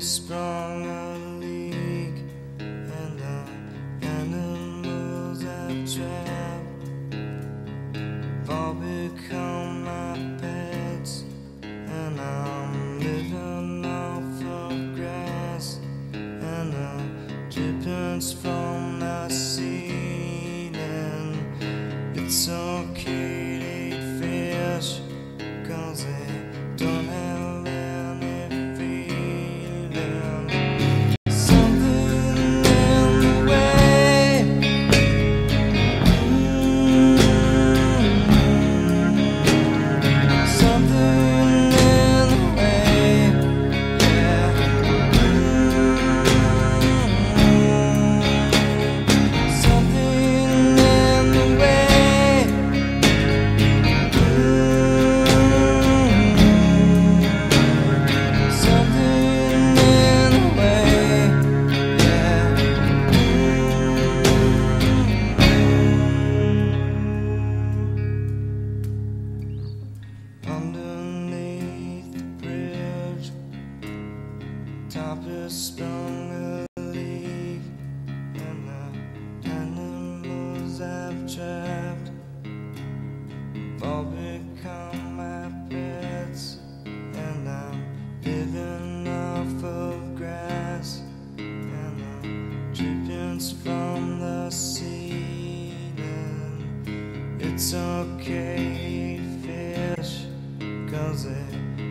sprung a leak, and the animals I've trapped all become my pets, and I'm living off of grass and the drippings from the ceiling. It's okay sharpest stone of leaf and the animals I've trapped all become my pets and I'm living off of grass and the drippings from the sea it's okay fish cause it